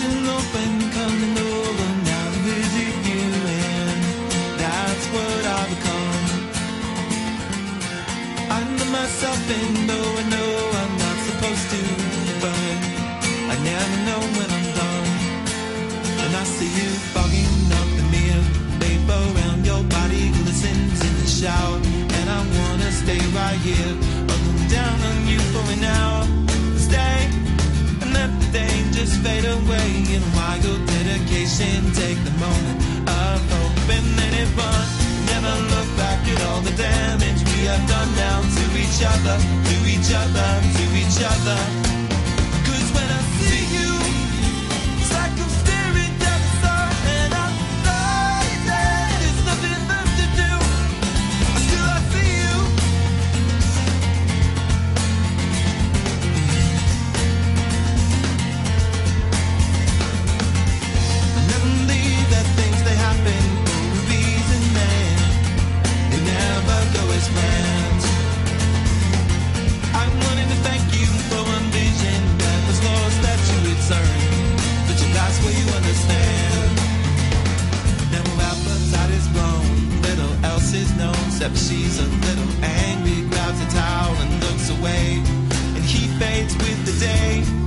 Busting open, coming over visit you, that's what I become. I know myself, and though in wild dedication. Take the moment of hope and let it run. Never look back at all the damage we have done down to each other, to each other, to each other. Except she's a little angry. Grabs a towel and looks away, and he fades with the day.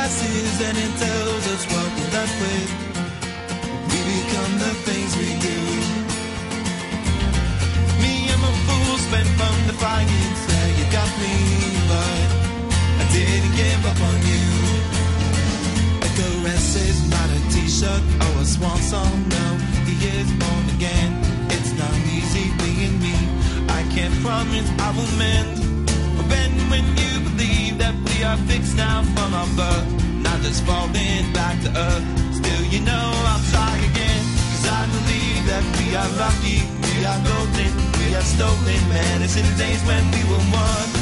Passes and it tells us what we're left with. We become the things we do. Me, I'm a fool, spent from the fire. Say you got me, but I didn't give up on you. A caress is not a t-shirt or a swan song. No, he is born again. It's not easy being me. I can't promise I will mend. But when you believe that we are fixed now from our birth, not just falling back to earth. Still, you know I'll try again. Cause I believe that we are lucky, we are golden, we are stolen, man. It's in the days when we were one.